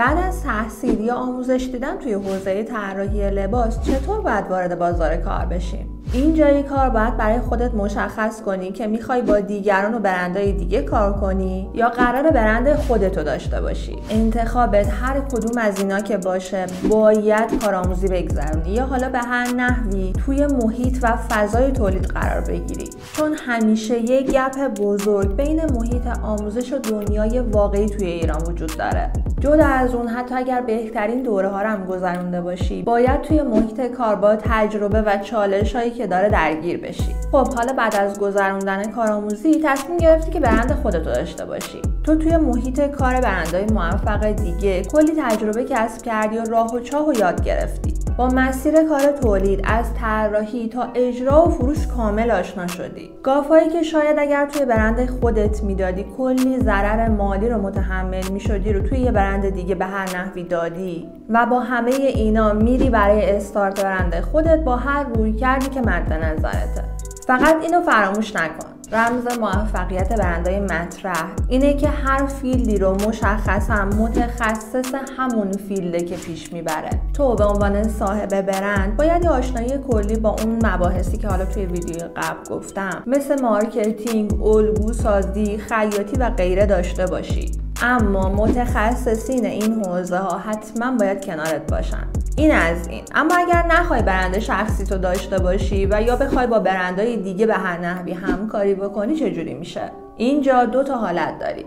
بعد از تحصیل یا آموزش دیدن توی حوزه طراحی لباس چطور باید وارد بازار کار بشیم؟ این جایی کار باید برای خودت مشخص کنی که می‌خوای با دیگران و برندهای دیگه کار کنی یا قرار برند خودتو داشته باشی. انتخابت هر کدوم از اینا که باشه باید کارآموزی بگذرونی یا حالا به هر نحوی توی محیط و فضای تولید قرار بگیری. چون همیشه یه گپ بزرگ بین محیط آموزش و دنیای واقعی توی ایران وجود داره. جدا از اون حتی اگر بهترین دوره ها رو هم گذرونده باشی باید توی محیط کار با تجربه و چالش هایی که داره درگیر بشی. خب حالا بعد از گذروندن کارآموزی تصمیم گرفتی که برند خودتو داشته باشی. تو توی محیط کار برندهای موفق دیگه کلی تجربه کسب کردی و راه و چاه و یاد گرفتی. با مسیر کار تولید از طراحی تا اجرا و فروش کامل آشنا شدی. گافایی که شاید اگر توی برند خودت می‌دادی کلی ضرر مالی رو متحمل می‌شدی رو توی یه برند دیگه به هر نحوی دادی. و با همه اینا میری برای استارت برند خودت با هر روی کردی که مد نظرته. فقط اینو فراموش نکن. رمز موفقیت برندهای مطرح. اینه که هر field ی رو مشخصا متخصص همون field ه که پیش می‌بره. تو به عنوان صاحب برند باید آشنایی کلی با اون مباحثی که حالا توی ویدیو قبل گفتم مثل marketing، الگو سازی، خیاطی و غیره داشته باشی. اما متخصصین این حوزه ها حتما باید کنارت باشن. این از این. اما اگر نخوای برند شخصی تو داشته باشی و یا بخوای با برندهای دیگه به هر نحوی همکاری بکنی چجوری میشه؟ اینجا دو تا حالت داری.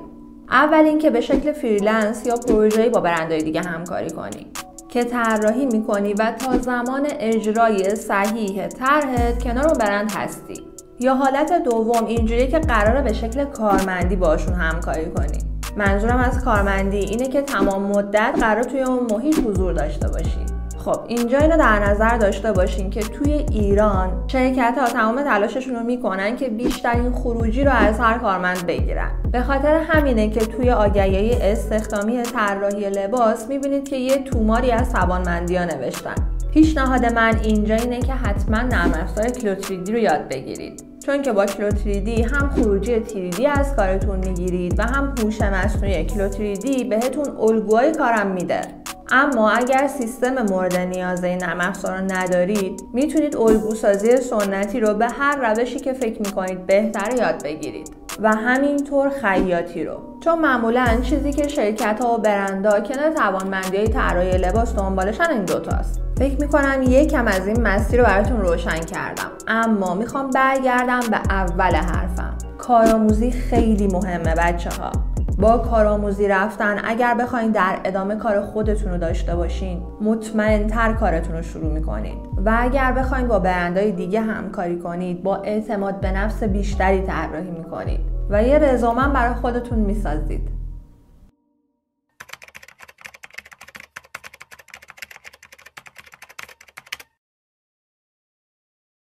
اول اینکه به شکل freelance یا پروژه‌ای با برندهای دیگه همکاری کنی که طراحی می‌کنی و تا زمان اجرای صحیح طرحت کنار اون برند هستی. یا حالت دوم اینجوریه که قراره به شکل کارمندی باشون همکاری کنی. منظورم از کارمندی اینه که تمام مدت قرار توی اون محیط حضور داشته باشی. خب اینجا اینو در نظر داشته باشین که توی ایران شرکت ها تمام تلاششون رو می‌کنن که بیشترین خروجی رو از هر کارمند بگیرن. به خاطر همینه که توی آگهی استخدامی طراحی لباس می‌بینید که یه توماری از توانمندی نوشتن. پیشنهاد من اینجا اینه که حتما نرم افزار کلوتریدی رو یاد بگیرید. چون که با کلوتریدی هم خروجی تریدی از کارتون می‌گیرید و هم هوش مصنوعی کلوتریدی بهتون الگوهای کارم میده. اما اگر سیستم مورد نیاز این نرم افزار رو ندارید می‌تونید الگوسازی سنتی رو به هر روشی که فکر می‌کنید بهتر یاد بگیرید. و همینطور خیاطی رو. چون معمولا چیزی که شرکت ها و برندا کنار توانمندی های طراحی لباس دنبالشن این دوتاست فکر می‌کنم یکم از این مسیر رو براتون روشن کردم. اما می‌خوام برگردم به اول حرفم. کارآموزی خیلی مهمه بچه ها با کارآموزی رفتن اگر بخواین در ادامه کار خودتون رو داشته باشین مطمئنتر کارتون رو شروع می‌کنید و اگر بخواین با برندهای دیگه همکاری کنید با اعتماد به نفس بیشتری طراحی می‌کنید. و یه رزومن برای خودتون می‌سازید.